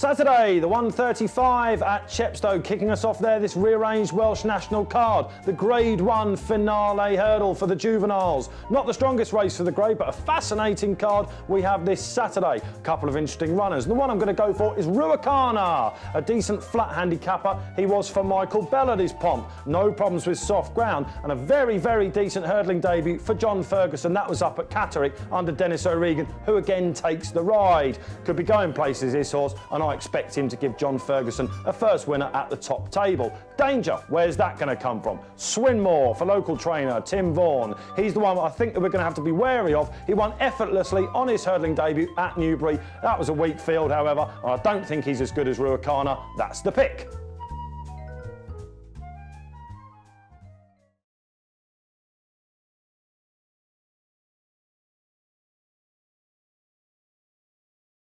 Saturday, the 135 at Chepstow, kicking us off there, this rearranged Welsh national card, the Grade 1 finale hurdle for the juveniles. Not the strongest race for the grade, but a fascinating card we have this Saturday. A couple of interesting runners. The one I'm going to go for is Ruacana, a decent flat handicapper. He was for Michael Bell at his pomp. No problems with soft ground, and a very, very decent hurdling debut for John Ferguson. That was up at Catterick under Denis O'Regan, who again takes the ride. Could be going places, this horse, and I expect him to give John Ferguson a first winner at the top table. Danger, where's that going to come from? Swnymor for local trainer Tim Vaughan. He's the one I think that we're going to have to be wary of. He won effortlessly on his hurdling debut at Newbury. That was a weak field, however, I don't think he's as good as Ruacana. That's the pick.